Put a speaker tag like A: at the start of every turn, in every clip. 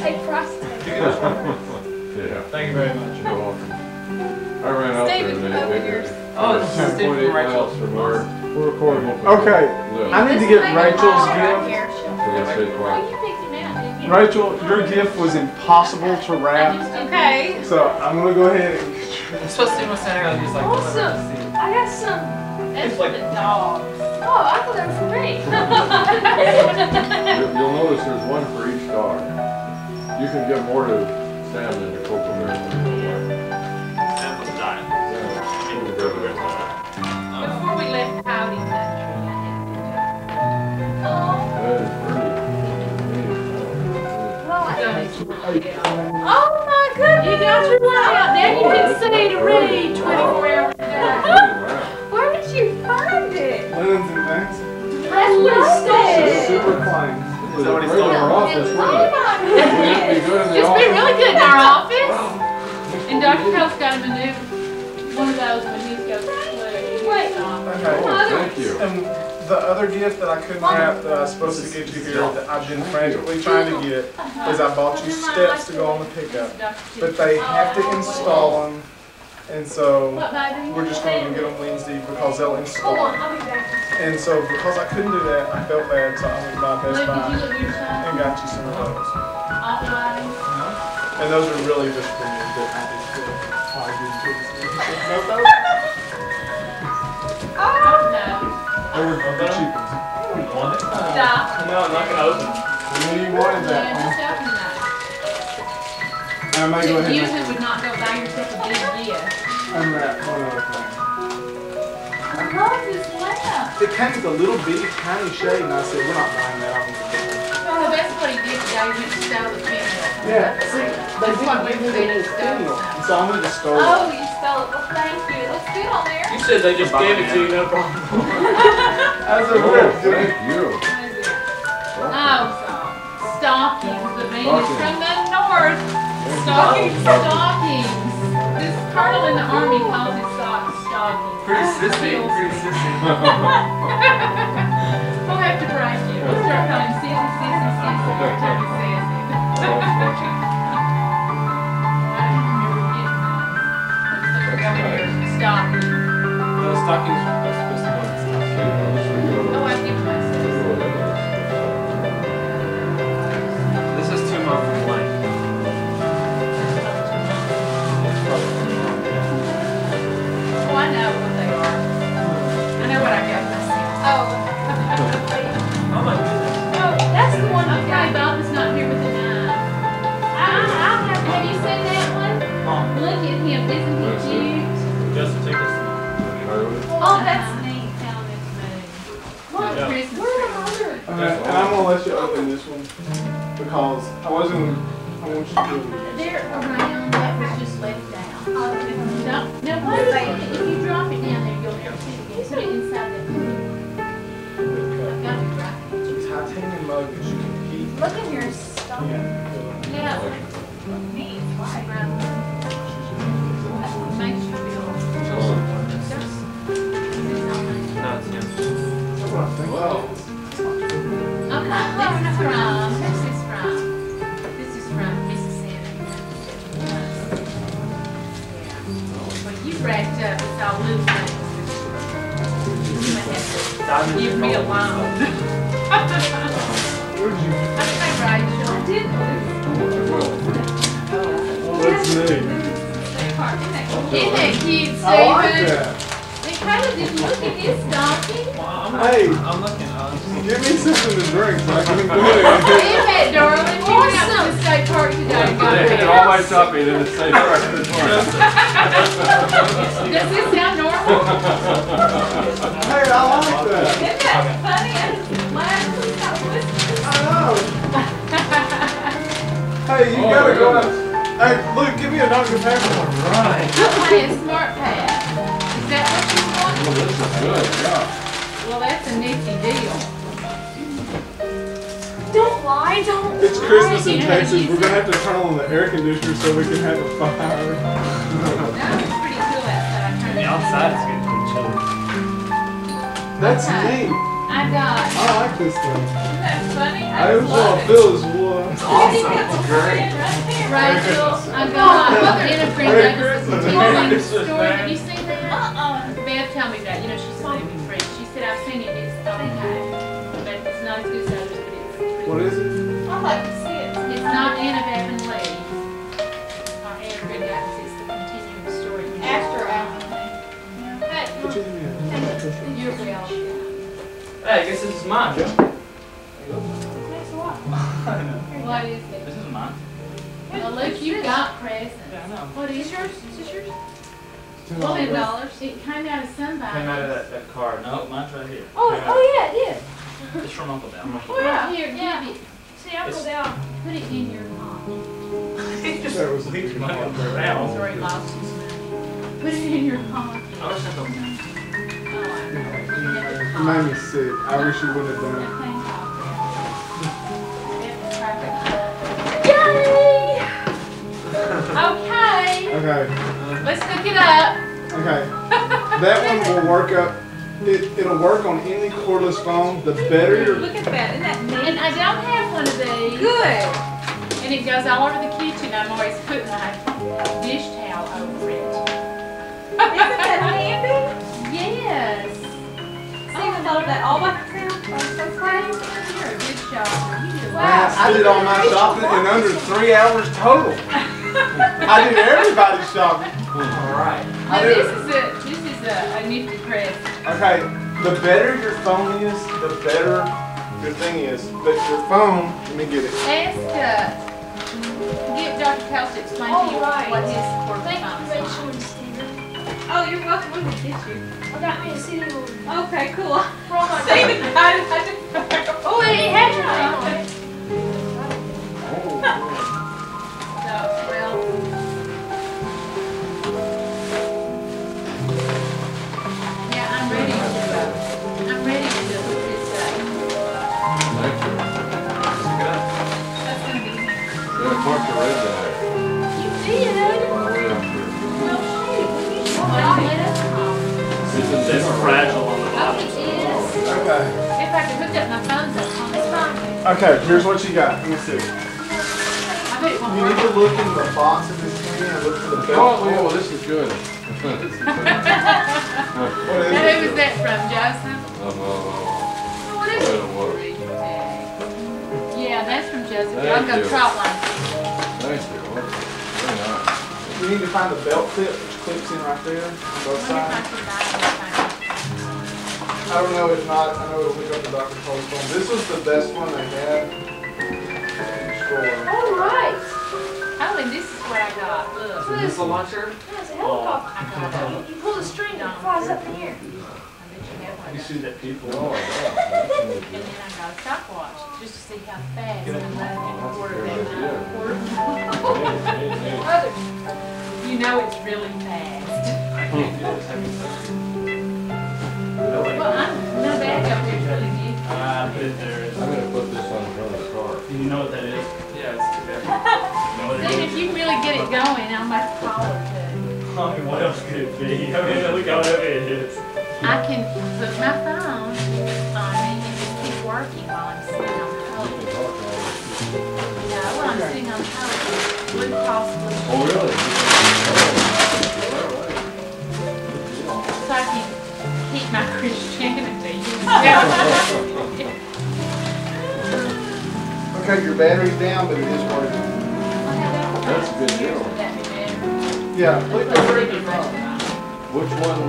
A: say frosted.
B: You can just one.
C: Yeah,
B: Thank you very much.
C: you're welcome. I ran out there
A: Stephen,
C: and they,
A: over
C: they,
A: yours.
B: Oh, this is
C: ten
B: Stephen
C: point eight
B: Rachel.
C: from where.
D: We're recording.
C: Live.
D: Okay, I need to get Rachel's gift.
A: here.
C: So they stay
A: Oh,
C: quiet.
A: you picked him out.
D: Rachel, your gift was impossible to wrap,
A: Okay.
D: so I'm gonna go ahead and.
B: It's supposed to be what's center, just like.
A: Awesome.
B: deliver it to
A: I got some. That's
B: It's
A: for
B: like-
A: the dogs. Oh, I thought that was for me.
C: You- You'll notice there's one for each dog. You can give more to Sam than to Coco Bear.
E: Sam was dying.
C: Coco Bear would die.
A: Before we left Howdy Country, I had Oh,
C: That is pretty.
A: well, I Oh my goodness. You got your one out. Now you can
C: that's
A: see to read 24 hours a day. Where did you find it?
D: Linens and things.
A: That's what it
D: It's
A: said.
D: super clean.
C: Is
B: that what he's
C: right in
B: talking
C: our office,
A: Oh
C: wouldn't it?
A: My
C: it be good in the
A: It's
C: office?
A: been really good in our office. And Dr. Cole's got him a new, one of those when he goes to play. Wait.
D: Okay.
C: Oh, thank you.
D: And the other gift that I couldn't wrap that I was supposed to get you here that I've been frantically trying to get is I bought you steps to go on the pickup. But they have to install them, and so we're just going to get them Wednesday because they'll
A: Hold
D: install
A: on,
D: them.
A: I'll be back.
D: And so because I couldn't do that, I felt bad, so I went to my
A: Luke,
D: Best Buy
A: look at your
D: and got you some of those.
A: Off the line?
D: And those are really just for me, but I just feel oh, I didn't do this. No, no,
A: Oh, no.
D: they were the cheap ones.
E: Want it?
A: Stop.
E: No, I'm not gonna open it.
D: I knew you wanted
A: Yeah,
D: that
A: just
D: one.
A: open that.
D: And I may go ahead
A: You
D: and
A: usually would not go buy yourself a big gift.
D: unwrap one other thing.
A: I love this lamp.
D: It came with a little bitty tiny shade, and I said, we're not buying that. I'm gonna get it.
A: Oh, that's what he did today. He went to sell the camera.
D: Yeah, see, they
A: That's what we
D: didn't
A: said
D: give me
A: it's
D: the
A: done.
D: video. And so I'm gonna just start.
A: Oh, you stole it. Well, thank you. It looks good on there.
E: You said they just gave it to you, no problem.
D: As a
C: Oh, thank you.
A: What is it? Oh, stockings. The man is from the north. Stockings, stockings. This colonel in the army calls his socks stockings.
B: Pretty sissy,
A: Feels
B: pretty
A: me.
B: sissy.
A: We'll have to break it. We'll start calling him sissy, sissy, sissy every time he says it. I don't remember
D: because I wasn't. I want you to do it.
A: They're around, that was just left down. Oh, no, no, wait a minute, if you drop it down there, you'll never see it again, put it inside that.
D: Titanium mug that you can keep.
A: Look at your stuff.
D: Yeah.
A: Yeah. Neat, right. That makes you feel.
E: No.
D: That's what I think.
C: Wow.
A: Okay, this is from, this is from, this is from Mississippi. Yeah. But you racked up, it's all loose. You have to Leave me
E: gold.
A: alone. Isn't that cute, Stephen?
D: I
A: you look at his stocking?
E: Well,
D: Hey.
E: I'm looking.
D: Give me something to drink so I can go
A: Isn't
D: ahead.
A: darling? We the state park today.
C: Taking all my shopping in the this morning.
A: Does this sound normal?
D: Hey, I like that.
A: Isn't that funny? I just laughed.
D: I know. Hey, you gotta go out. Hey, Luke, give me a Dr. Pepper.
E: right.
A: Okay, a smart pad. Is that what you want?
C: Well, this is good, yeah.
A: Well, that's a nifty deal. Don't lie, don't
D: It's
A: lie.
D: Christmas in
A: You know how to
D: Texas. We're gonna have to turn on the air conditioner so we can have a fire.
A: No, it's pretty cool outside.
E: The outside is getting pretty chilly.
D: That's
A: Okay.
D: neat.
A: I got,
D: I like this thing.
A: isn't that funny?
D: I
A: I
D: just
A: love
D: want
A: it.
D: to feel this wood.
B: Awesome, it's great.
A: Rachel, I got Anna Green
D: Merry
A: Douglas'
D: Christmas.
A: continuing
B: Merry Christmas,
A: story. Have you seen that?
F: Uh-uh.
A: Bev told me that. You know, she's a movie freak. She said, I've seen it. It's okay. But it's not as good as others, but it's pretty
D: What is it?
F: I'd like to see it.
A: It's not Anna Bev and Lee. Or Anne of Green Gables. It's the continuing story.
F: After Alan.
A: Hey,
D: you mean?
A: you're well.
E: Hey, I guess this is mine.
F: Next one.
A: What is it?
E: This is mine.
A: Well, look, you got presents.
E: Yeah, I know.
A: What is yours? Is this yours?
D: Ten
A: Well, it
D: dollars.
A: it came out of somebody.
E: Came out of that, that card. No, mine's right here.
F: Oh,
E: Came out-
F: oh yeah, it did.
E: It's from Uncle Dal.
F: Oh, yeah.
A: Here,
F: Yeah.
A: give it.
F: See, Uncle Dal.
A: Put it in your pocket.
E: He just
D: That was
E: leaves money on the
A: I'm
E: ground.
A: sorry, lost his money. Put it in your pocket.
E: I wish I could.
A: Oh, I know. You have to
D: You made me sick. I wish you would have done it.
A: Okay,
D: Okay,
A: let's hook it up.
D: okay. That one will work up. It, it'll work on any cordless phone. The better your
F: Look at that. Isn't that
A: And? I don't have one of these.
F: Good.
A: And it goes all over the kitchen. I'm always putting my dish towel over it.
F: Isn't that handy?
A: Yes.
F: I even thought of that all by myself. I'm so crazy.
A: You're a good shopper. You do a
F: Wow.
D: I did all my shopping in under three hours total. I did everybody's shopping.
E: Alright.
A: Now, this is a this is a, a nifty present.
D: Okay, the better your phone is, the better your thing is. But your phone, let me get it.
A: Ask uh, get Dr. House to explain to you
F: All right.
A: what his portable
F: Thank
A: phone's
F: you,
A: like.
F: Rachel and Steven.
G: You're welcome. We'll get you.
F: I got me a CD order.
G: Okay, cool.
F: From my
G: Steven
F: baby.
G: got it.
A: Oh, it had your name on it.
D: Okay, here's what you got. Let me see.
A: I bet it won't
D: You need to look in the box of this thing and look for the belt.
C: Oh, oh, this is good. This is good.
D: What is
A: Now, who was that from, Joseph?
C: Oh, no,
A: Oh, What is it?
C: what?
A: Yeah, that's from Joseph. I'll go
C: you.
A: trot line.
C: no. Thank you. Very nice.
D: You need to find the belt clip, which clips in right there on both
A: wonder if I
D: sides.
A: Could buy it.
D: I don't know, if not, I know it'll hook up to Dr. Cole's phone. This was the best one they had. Store.
F: All right.
A: Oh, this is what I got. Look.
E: Is this a launcher?
F: That's a helicopter.
A: I got it.
F: You pull the string and it flies up in the air.
A: I bet you have one.
E: You see that people?
C: Oh,
A: And then I got a stopwatch, just to see how fast
E: Get
A: I'm
E: it.
A: running in quarter of
C: Good
A: that
C: idea.
A: mile. Quarter. You know it's really fast. Well, I'm, no bad up there, it's really.
E: Ah, but there is.
C: I'm gonna put this on the front of the car.
E: Do you know what that is? Yeah, it's too bad. You know what it
A: See,
E: is?
A: if you really get it going, I might call it too.
E: I mean, what else could it be? I mean, look how heavy it is.
A: I can put my phone on me and just keep working while I'm sitting on
C: You
A: hold.
C: can talk all this.
A: No, while I'm sitting on hold, Blue Cross Blue
C: Oh, really?
D: Okay, your battery's down, but it is working.
C: That's a good deal.
D: Yeah, look where it is from.
C: Which one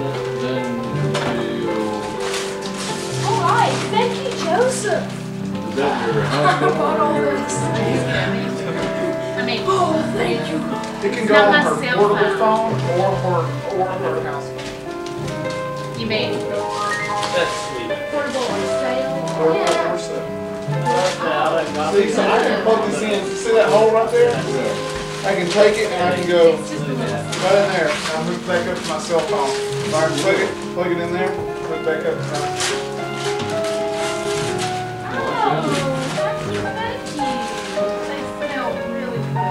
C: then do you,
F: All right. Thank you, Joseph.
C: is that your husband
F: Bought all
C: or
F: those.
A: I mean,
F: Oh, thank you.
D: It can go
A: not
D: on her portable
A: phone.
D: phone or her, or her house phone.
A: you mean
D: Or, so.
E: Yeah,
D: See, so I can plug this in, see that hole right there? I can take it and I can go right in there, and I'll hook back up to my cell phone. If I can plug it, plug it in there, hook back up to my,
A: Oh, thank you, thank you. They smell really good.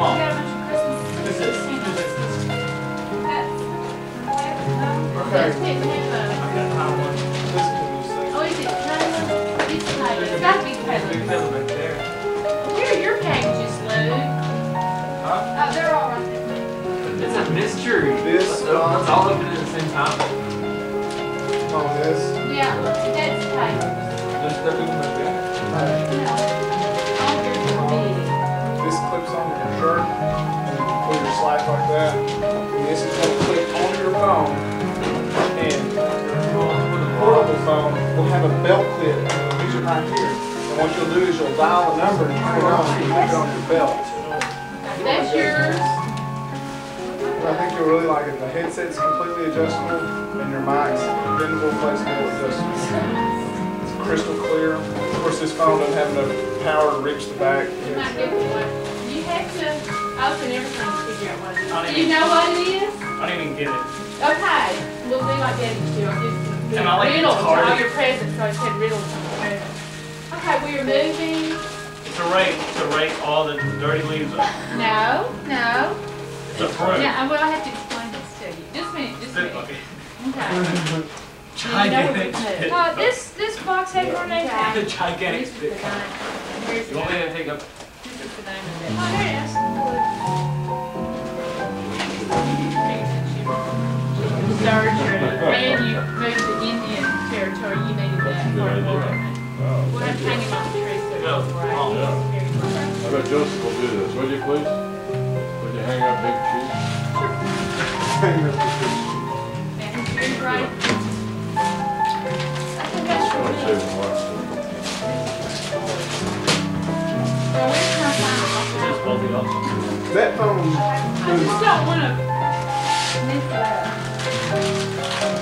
F: All Oh, is it Kyla? It's
D: Kyla.
E: It's gotta
D: be There's a big
E: your packages, Lou.
A: Huh?
E: Oh,
F: they're
E: all
A: right
E: there.
A: It's a
E: mystery. This,
A: Let's
B: all uh, open at the same time.
D: Oh, this.
A: Yeah, that's
B: Kyla. There's no big one
A: right there. Alright. Oh,
D: This clips onto your shirt, and you can pull your slack like that. And this is gonna clip onto your phone, and the portable phone will have a belt clip, which is right here. And what you'll do is you'll dial a number and turn it on, and you leave it on your belt.
A: That's yours.
D: And I think you'll really like it. The headset's completely adjustable, and your mic's bendable, flexible, adjustable. It's crystal clear. Of course, this phone doesn't have enough power to reach the back.
A: You might get one. You have to open everything to figure out what it
E: I
A: is.
E: don't
A: you know what it is?
E: I don't even get it.
A: Okay, we'll do like that too. I'll give you the
E: Am I like
A: riddles, all
E: retarded?
A: your presents, so I said riddles on the presents. Okay, we are moving.
E: To rake, to rake all the dirty leaves up.
A: No, no.
E: It's a broom.
A: Yeah, I will have to explain this to you. Just a minute, just a minute.
E: Okay.
A: Okay.
E: Gigantic spit.
F: Uh, this, this box had your name tag.
E: The
A: This
E: gigantic
A: is the name. Here's
B: You want me to take up?
A: This is the name of
F: Oh, here it is.
A: Sergeant, and you moved to Indian territory, you needed that for
C: Good idea.
A: environment.
C: Oh,
A: We'll have to hang him on the tree so
E: Go.
A: it's right.
E: Oh,
C: yeah.
A: Very good.
C: I bet Joseph will do this, would you please? Would you hang up big chief?
A: And here's right.
F: I think that's
C: I
F: your
C: want to
F: name.
C: save and watch.
A: Well, where's my phone?
E: Just both of y'all.
D: That phone
A: I just don't wanna mess it up.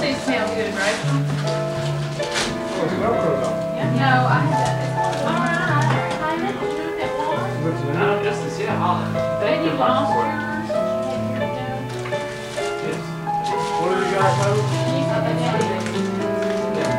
A: They smell good, right?
D: Oh, Velcroed on.
A: No, I had that. Alright, I have to do that one.
D: The
B: I don't just to see how.
A: Betty
B: Good
A: lost
B: for it.
A: yours.
B: Yes.
D: What you got, Cody?
A: You said that day.
E: Yeah,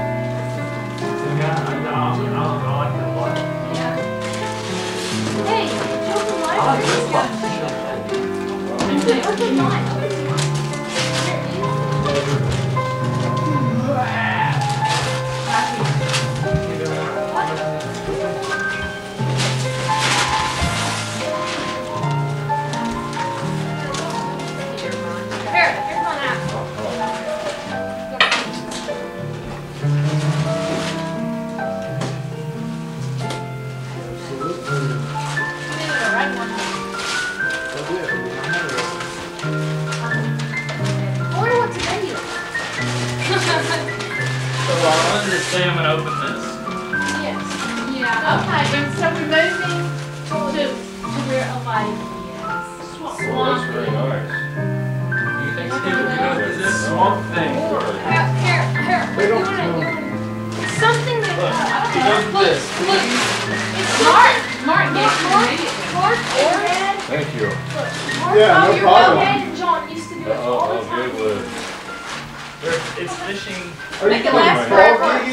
D: Are you
A: Make it last
D: frog
A: forever.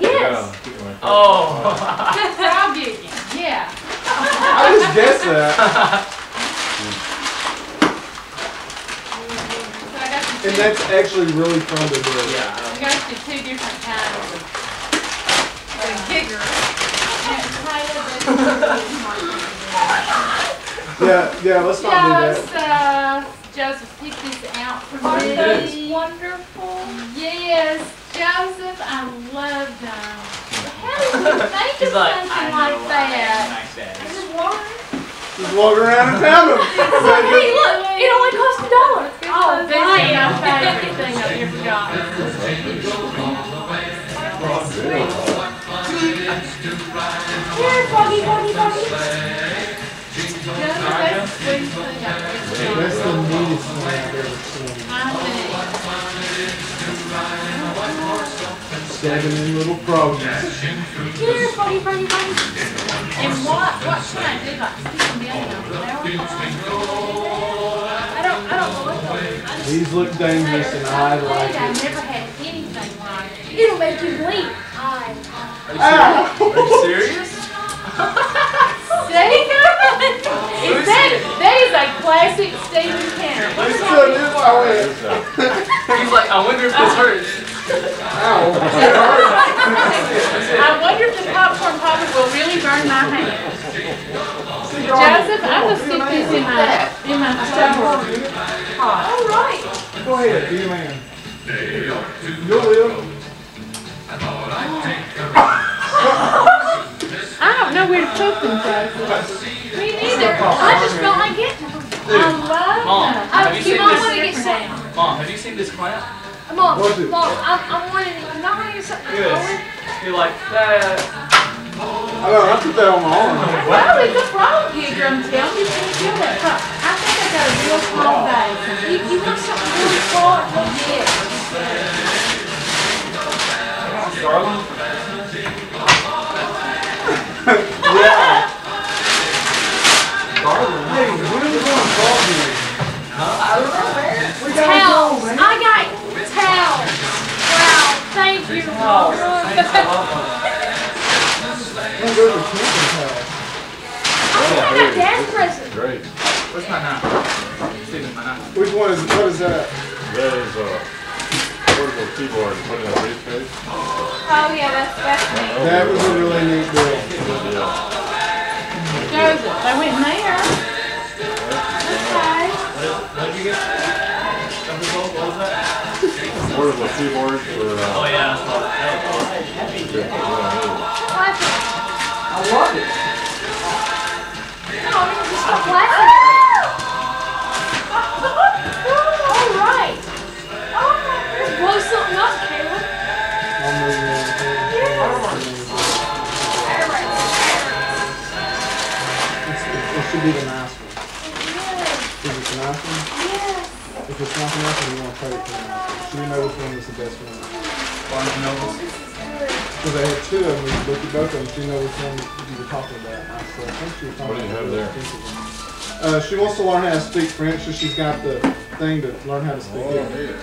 F: Yes.
C: Yeah, keep my-
E: Oh.
A: Frog gigging, yeah.
D: I just guessed that.
A: So I got the
D: And that's actually really fun to do.
E: Yeah.
A: I got the two different kinds of, of gigger.
D: Yeah, yeah, let's not do that.
A: Just, uh, Joseph picked this out for
F: Aren't
A: me.
F: those wonderful?
A: Yes, Joseph, I love them. How did you think of
E: like,
A: something
E: I
A: like
E: I
A: that?
E: am nice it.
F: Just water.
D: Just walk around and tell them.
F: Hey, look, it only cost a dollar.
A: Oh, this is my favorite thing I've ever gotten.
F: Here, froggy, froggy, froggy.
A: Joseph, that's the sweetest thing ever
D: That's
A: gotten.
D: the neatest thing I've ever seen. Seven little froggies.
F: Here, froggy, froggy, froggy.
A: And what, what should I do, like stick them down in a flower pot?
F: I don't, I don't know what those.
D: These look dangerous and I like
A: I
D: it.
A: never had anything like it.
F: It'll make you bleed. I.
E: Are you ah. serious?
A: See? Is that, that is a classic Stephen Canter.
D: It's good, it's I went,
B: He's like, I wonder if this hurts.
D: ow, it hurt.
A: I wonder if the popcorn popper will really burn my hand. Joseph, I will stick this in my, in my stove.
F: All right.
D: Go ahead, be a man. You'll live.
A: I don't know where to put them, Joseph.
F: Me. I just felt like getting them.
A: I love
E: Mom,
A: them.
E: have you
F: you
E: seen
F: might
E: this?
F: want to get some.
E: Mom, have you seen this clamp?
F: Mom,
D: What's?
F: Mom, I'm, I'm wanting, I'm not wanting something.
E: Look at
F: I
E: this. You're like, that.
D: I know, I put that on my arm.
A: Well, it's a frog gigger, I'm telling you, can you feel that frog? I think I got a real small base.
F: You, you want something really small far? Yeah.
D: Yeah. Hey, when are we going ballgame? We gotta go, man.
F: I got towels. Wow. Thank you, Mom.
D: We're gonna go to the camping.
F: I got dad's present.
C: Great.
E: Where's my knife? Steven, my knife.
D: Which one is, what is that?
C: That is a portable keyboard to put in a briefcase.
F: Oh yeah, that's that's me.
D: That was a really neat deal.
C: Good deal.
A: Joseph, they went in there.
F: Okay.
E: What did you get? What was that?
C: Portable keyboard for, uh,
E: Oh, yeah. I saw that. That was awesome.
C: good, you know,
F: Laughing.
D: I love it.
F: No, I mean, just stop laughing.
D: Know which one is the best one.
E: Barnes and Noble.
D: Because I had two of them, we looked at both of them, so you know which one you were talking about. I said, I think she was talking
C: What do you
D: about
C: have
D: the
C: there?
D: expensive one. Uh, she wants to learn how to speak French, so she's got the thing to learn how to speak
C: Oh,
D: it.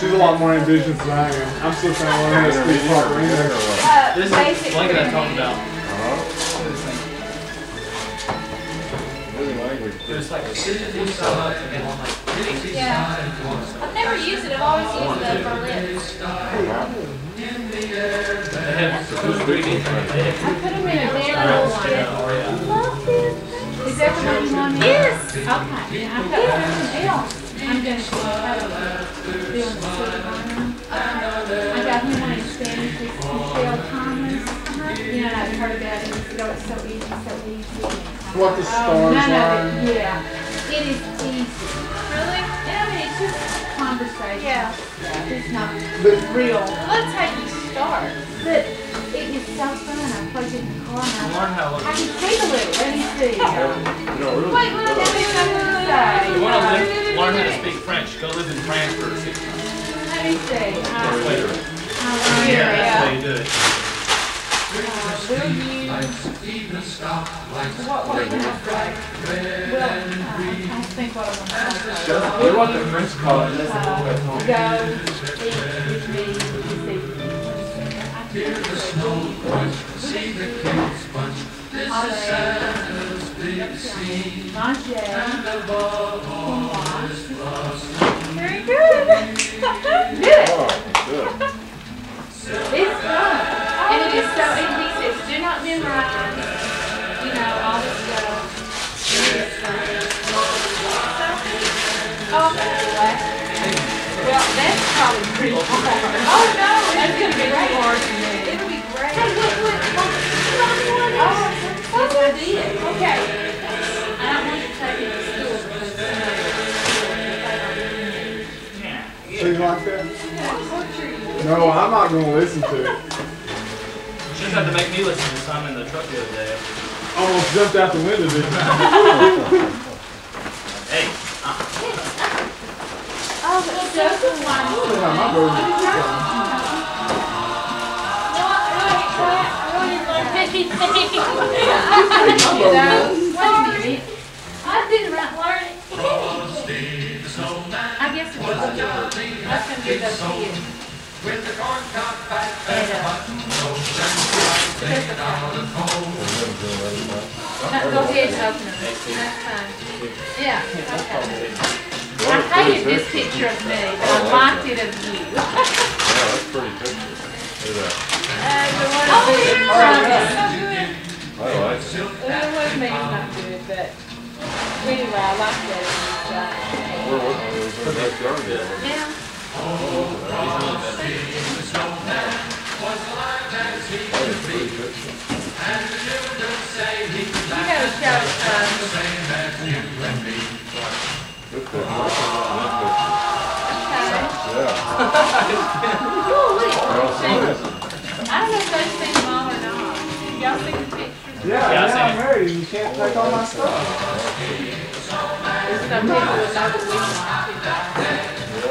D: She's a lot more ambitious than I am. I'm still trying to learn how to speak
C: Intermediate or
D: proper English.
F: Uh,
E: This is
F: basic.
E: blanket I talked about.
C: Language.
E: It was like, this is so and I'm like,
F: Yeah. I've never used it. I've always used the Berlitz.
E: they have food ingredients.
A: I put them in a
F: Yeah.
A: damn one.
E: Oh, yeah.
F: Love it.
A: Is that the one you want?
F: Yes.
A: Okay, yeah, I've got something else. I'm gonna show you doing the. I got him one in Spanish, it's Michel Thomas. You know, I've heard about it, you know, it's so easy, so easy.
D: What the stars
A: none
D: are.
A: of it, yeah. It is easy.
F: Really?
A: I mean, it's just conversation.
F: Yeah.
A: yeah It's not
D: But
A: real.
F: Let's how you start.
A: But it is so fun. I play it in the car and I,
E: Learn.
A: I can see a little. Let me see.
C: You know, really.
F: Wait, when I
A: Let me.
E: You want to live, learn how to speak French, go live in France for six months.
A: Let me see. I,
E: later.
A: Uh, uh, I learned
E: yeah, that's the way you do it.
A: Will you? What, what do you have? Well, I'm to think what I want to say.
D: they want the French college.
A: Uh, go eat with me this evening. I can't say. Manger.
F: Very good.
A: Good.
C: Oh, good.
A: It's fun. And it is so, and he says, do not memorize, you know, all this stuff. Oh, well, that's probably pretty hard.
F: Oh no,
A: That's gonna be too hard for me.
F: it'll be great. Hey, look, look, look. You know what
A: Oh,
F: it is?
A: yes, I did.
F: Okay.
A: I don't want to take it to school because, you know, it's
D: you like that? No, I'm not going to listen to it.
E: She tried to make me listen to some in the truck the other day.
D: Almost jumped out the window, didn't I?
E: Hey, uh-huh.
F: Oh, but Joseph wanted.
D: Yeah, my brother-
F: No, I really try. I really like anything.
A: You know, wait a minute.
F: I didn't learn learn anything.
A: I guess it was, I was gonna do those kids. And, uh, go ahead open them, that's fine. Yeah, okay. I hated this picture of me, but I liked it of you.
C: Yeah, that's pretty picture. Look at
G: Uh, the one
A: Oh,
G: that
A: yeah.
G: Travis.
C: that. I like it.
G: The one with me not good, but anyway, I like that.
C: Where was it? It was in the backyard.
A: Yeah.
G: You gotta show it,
C: Good picture. Good
A: Okay.
C: picture. Yeah.
A: Look.
C: Well, so is it.
A: I don't know if they've seen them or not. Y'all seen the pictures?
D: Yeah,
E: Yeah, I
D: now
E: seen
D: I'm married you can't take all my stuff.
A: There's some people would know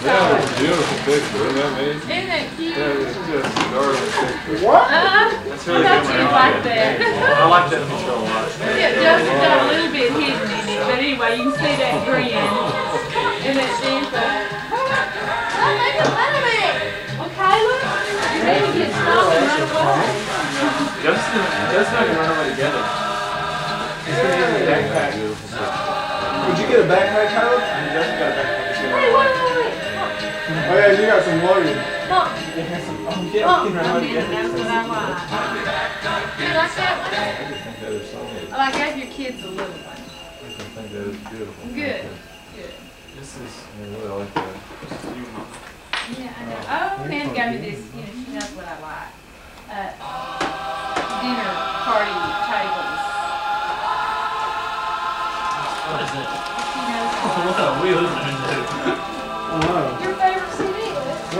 A: That's
C: Yeah,
A: all.
C: it's a beautiful picture, isn't that amazing?
A: Isn't that cute?
C: Yeah, it's just a darling picture.
D: What?
A: Uh,
E: That's
A: I
E: really
A: thought
E: good.
A: you'd like that.
E: I like that picture a lot.
A: Yeah, Joseph got a little bit hidden in it, but anyway, you can see that grin and that dimple. Don't make a of me. Well, Kayla, you ready to get stopped and run away?
E: Justin, Justin and I can run away together.
D: He's gonna give a backpack.
C: Beautiful picture.
D: Would you get a backpack, Tyler? Oh yeah, you got some loaded.
A: Look,
E: It has some, oh,
A: look,
E: yeah, we
A: I'm
E: away
A: in,
E: together.
A: that's what I like. You like that one?
C: I just think that is so neat.
A: I like your kid's a little one.
C: I just think that is beautiful.
A: Good. Good.
E: This is,
C: I really like that.
E: this is you, Mom.
A: Yeah, I know. Oh, Nan gave me this, you know, she knows what I like. Uh, dinner party tables.
E: What is it?
A: She knows.
E: What are we listening to?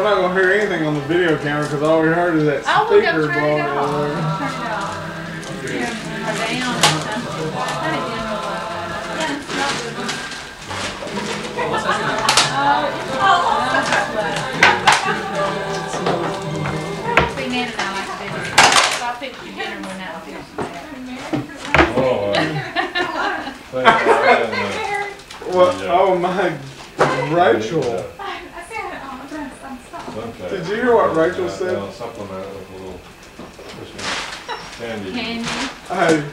D: We're not gonna hear anything on the video camera because all we heard is that
A: Oh,
D: speaker
A: gonna turn
D: blowing
A: it
D: in
A: off. Turn it off. Turn her down or something. Turn it down real low. Yeah, it's not good.
E: What's that?
A: Oh, it's that's low. See, Nan and I like to do this. So I picked your dinner one out here.
C: Thank you.
D: What? Oh my, Rachel.
A: I said it on the dress. I'm sorry.
C: Okay.
D: Did you hear what Rachel
C: Yeah,
D: said?
C: I'll Supplement it with a little Christmas candy.
A: Candy.
D: Hey,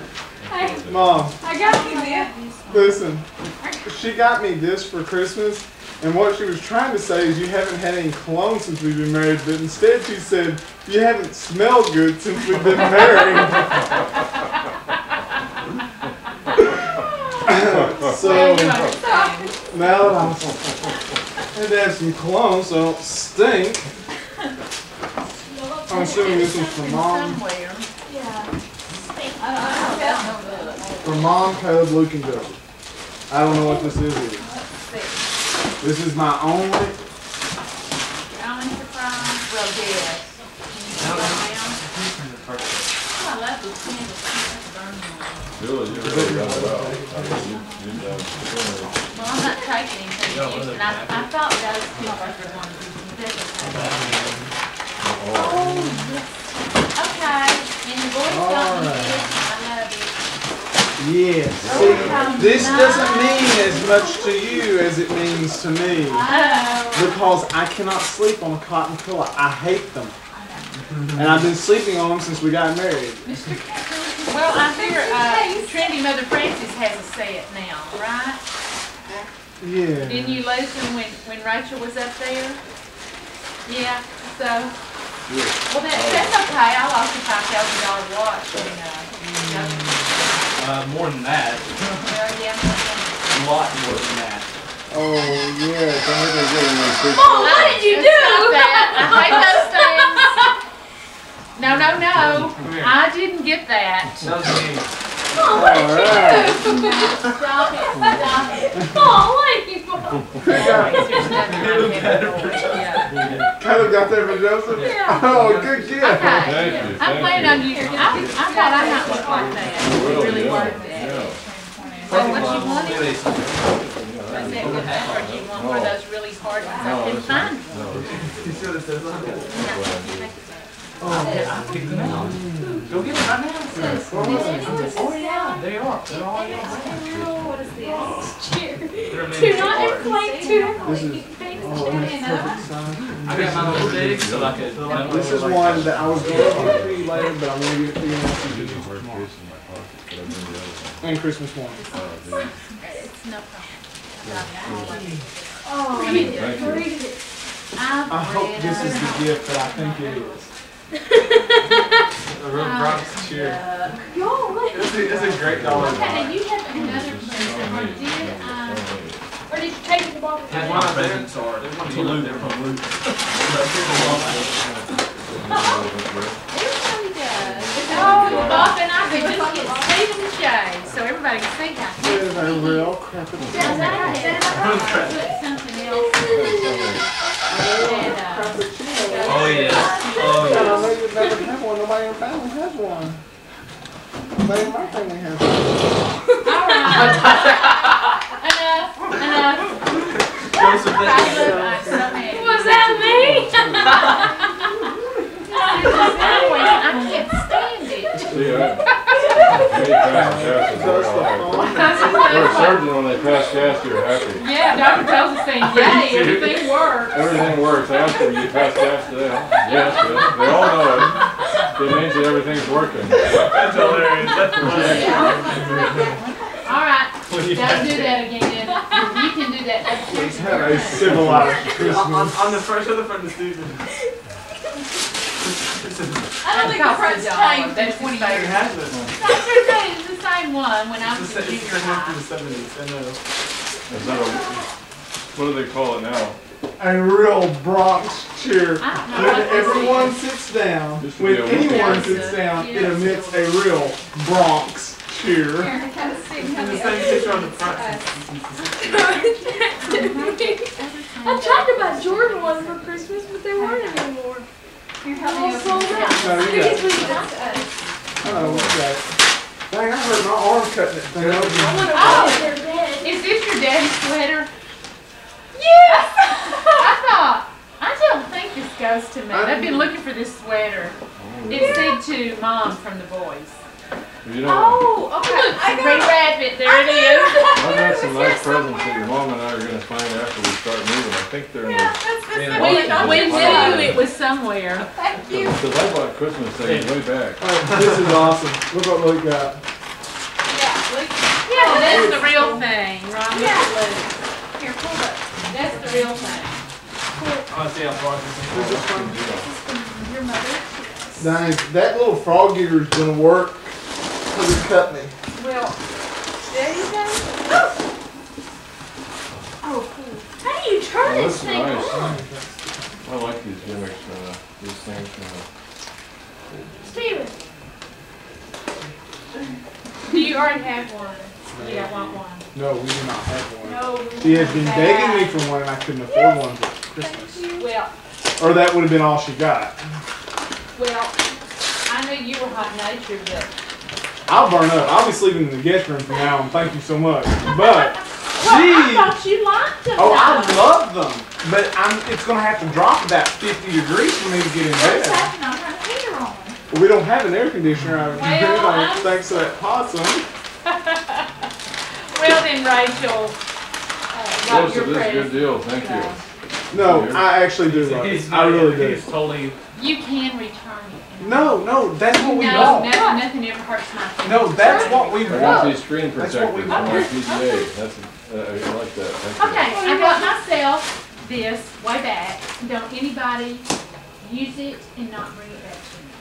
A: Hey,
D: mom,
A: I got you this.
D: listen. She got me this for Christmas, and what she was trying to say is you haven't had any cologne since we've been married, but instead she said you haven't smelled good since we've been married. so
A: you are sorry.
D: now that I'm had to have some cologne so I don't stink. I'm assuming this is for mom, for mom, Caleb, Luke, and Joseph. I don't know what this is either. This is my only.
A: Can you one.
C: You really done well. I mean, you, you've done
A: Well, I'm not taking anything, and I, I thought those two were the you
C: well.
A: Oh, yes. Okay, and the boys got me this, I love it.
D: Yes. See, this doesn't mean as much to you as it means to me.
A: Oh.
D: Because I cannot sleep on a cotton pillow. I hate them. And I've been sleeping on them since we got married.
A: Well, I hear, uh, Trinity Mother Frances has a set now, right?
D: Yeah.
A: Didn't you lose them when, when Rachel was up there? Yeah, so, well, that, that's okay, I lost a five thousand dollar watch when, uh, you
E: Uh, more than that.
A: well, yeah,
E: A lot more than that.
D: Oh, yeah. I heard they're getting those big-
A: Mom, what did you do? I hate those things. No, no, no. I didn't get that.
E: That was me.
A: Mom, what did you do? Stop it, stop it. Mom, leave. Yeah.
D: Caleb got that for Joseph?
A: Yeah.
D: Oh, good gift.
A: Okay,
C: Thank you,
A: I'm
C: thank
A: planning
C: you.
A: on using, I, I thought I might look like that. It
C: Really,
A: really
C: yeah,
A: worked it.
C: yeah.
A: So what you wanted?
E: Look at these.
A: Was that good enough, you want one of those really hard ones? I couldn't find them.
C: No,
E: You see what it says on it?
A: Oh,
E: I picked them out. Go get them right now. Oh, yeah, they are. They're all yours.
A: What is this?
E: They're
F: Do not
E: art.
F: inflate too
D: This is
F: things
D: Oh, and it's perfect size.
E: I got my little big so I could. you
D: This is one
E: that.
D: that I was going to give you later, but I'm gonna give it to you now so you can use it
C: Worst
D: tomorrow.
C: case in my pocket, but I bring the other one.
D: And Christmas morning.
C: Oh.
A: It's no
F: Oh,
A: problem.
F: read it,
C: Thank you.
F: read it.
A: I've
D: I hope this is the gift that I think it is.
E: A real Bronx cheer. It's a, it's a great dollar.
A: Okay, now you have another present, or did I?
F: Or did you take it to Barbara?
E: Had one presents or there's one to Luke. They're from Luke.
A: Everybody does. Oh, Bob and I could just get Steve in the shade, so everybody can see how.
D: It is a real crap.
A: Does that, that something else? And, uh,
E: Oh yeah. Oh
D: I
E: yeah.
D: know you never have one. Nobody in your family has one. Nobody in my family has one.
A: All right.
F: Was that me?
A: I can't stand it.
C: See, I, they pass gas is very hard. They're a surgeon when they pass gas, you're happy.
A: Yeah, Dr. Joseph's saying, yay, everything works.
C: Everything works. after you pass gas today? Yes, yes. They all know it. It means that everything's working.
E: That's hilarious. That's hilarious.
A: All right, don't do that again. You can do that.
D: Let's have a civilized
E: On,
D: Christmas.
E: on the front, show the front of Stephen. It's
F: I don't think the front's changed.
A: That's twenty
E: it
A: years.
E: has been.
A: That's it's the same one when I was
E: the,
A: in
E: it's
A: junior
E: the one from the seventies. I know.
C: Is that a, what do they call it now?
D: A real Bronx cheer.
A: I don't know
D: When everyone sits down, when
C: be a whoopee.
D: anyone sits down, it emits a real Bronx cheer.
A: Here, come see,
E: And
A: come
E: the same picture on the front.
F: I tried to buy Jordan ones for Christmas, but they weren't anymore.
A: Here,
F: They're
A: help
F: all sold out.
D: No, you
F: Because
D: got it. Oh, what's that? Dang, I hurt my arm cutting that thing
F: I
D: open.
F: wonder
A: Oh.
F: they're dead.
A: Is this your daddy's sweater? Yes! I thought, I don't think this goes to me. I've been looking for this sweater. It said to mom from the boys.
C: You know,
F: Oh, okay. I
A: Ray
F: got
A: Rabbit, there it is.
C: I've got some nice presents that your mom and I are gonna find after we start moving. I think they're in
F: Yeah,
C: the,
F: that's the
E: Yeah.
A: We,
F: second.
A: knew it was somewhere.
F: Thank you.
C: because I bought Christmas things way back.
D: Oh, this is awesome. Look what Luke got.
F: Yeah, look.
A: Yeah, that's the real thing, Ron.
F: Yeah. Here, pull up.
A: That's the real thing.
E: I want to see how far this is.
D: This is fun.
F: Your mother.
D: Dang, that little frog eater is gonna work. Cause it cut me.
F: Well, there you go. Oh, cool. How do you turn
C: Oh,
F: this
C: this is
F: thing
C: nice.
F: on?
C: I like these gimmicks, uh, these things, uh,
F: Steven.
A: Do you already have one? Yeah, I want one.
D: No, we do not have one.
A: No.
D: She has been begging me for one and I couldn't afford one for Christmas.
A: Well,
D: Or that would have been all she got.
A: well, I knew you were hot natured, but
D: I'll burn up. I'll be sleeping in the guest room from now on. Thank you so much. But,
F: Well, I
D: gee.
F: thought you liked them.
D: Oh, I love them. But I'm, it's gonna have to drop about 50 degrees for me to get in
F: What's
D: bed.
F: happening? I'm turning the heater on.
D: Well, we don't have an air conditioner out
A: Well,
D: here,
A: I'm-
D: thanks to that possum.
A: well then, Rachel, uh, got
C: Joseph,
A: your
C: this is a good deal, thank you.
D: No, I actually do love
E: He's
D: it. I really do.
E: He's totally.
A: You can return it.
D: No, no, that's what we
A: No,
D: want.
A: nothing, nothing ever hurts my feelings.
D: No, that's what we
C: I got
D: want.
C: these screen
D: That's
C: protectors from
D: want.
C: RPGA, that's, uh, I like that, thank you.
A: Okay, I got myself this way back. Don't anybody use it and not bring it back to me.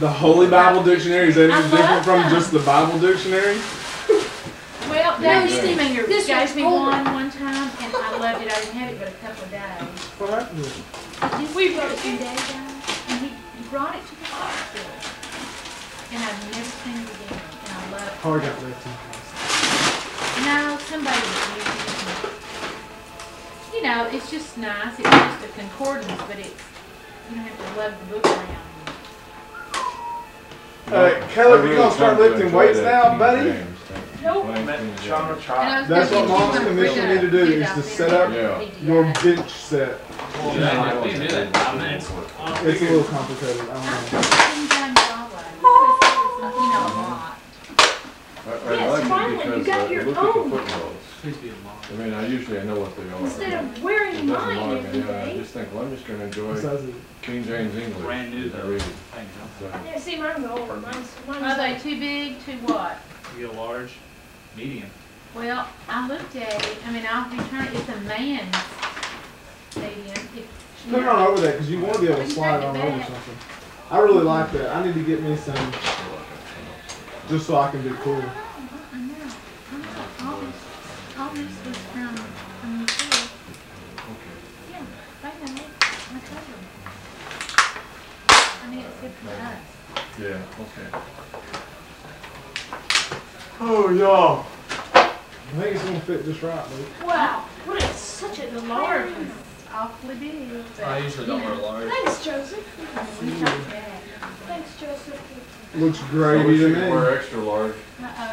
D: The Holy Bible Dictionary, is that any different from
A: them.
D: just the Bible Dictionary?
A: Well,
C: Yeah.
A: that Steamer
F: This
A: gave
F: was
A: me
F: older.
A: one one time, and I loved it. I didn't have it but a couple of days.
D: What happened to it?
A: We brought it two brought it to the hospital, and I've never seen it again. And I love it.
D: Probably got left in the house.
A: No, somebody was using it. You know, it's just nice. It's just a concordance, but it's you don't have to lug the book around.
D: Uh, Caleb,
C: I
D: you
C: really
D: gonna start lifting weights now, buddy?
F: Nope.
C: Plain
E: Met
C: King
E: John
C: James.
E: Trot.
A: And I was
D: That's what
A: you
D: Mom's
A: were
D: commissioned me to do, is to set up
C: Yeah.
D: Your bench set.
E: Yeah, we did it in five minutes.
D: It's a little complicated, I don't know.
A: Things done Yahweh. You know a lot.
C: I, I
F: Yes,
C: like it
F: you
C: because,
F: got
C: uh,
F: your
C: look at the
F: own.
C: footnotes.
E: Please be a mom.
C: I mean, I usually I know what they are.
F: Instead of wearing
C: doesn't
F: mine
C: bother
F: every
C: me, yeah, I just think, well, I'm just gonna enjoy
D: it-
C: King James English.
E: Brand new
C: as I
E: though.
C: read it.
E: Thank you.
C: So,
F: Yeah, see, mine go over. Mine's, mine's
A: Are they too big, too what?
E: You get a large, medium.
A: Well, I looked at it, I mean, I'll be trying, it's a man's
D: Put it on over there, cause you wanna be able to slide on over something. I really like that. I need to get me some, just so I can be cool.
A: Yeah,
C: okay.
D: Oh, y'all. I think it's gonna fit just right, Luke.
F: wow, what is such a large.
A: Large was awfully big.
E: I usually don't wear
A: you know,
E: large.
F: Thanks, Joseph.
A: We tried that.
F: Thanks, Joseph.
D: Looks
C: I
D: gravy
C: wish
D: to me.
C: wear extra large.
A: Uh-oh.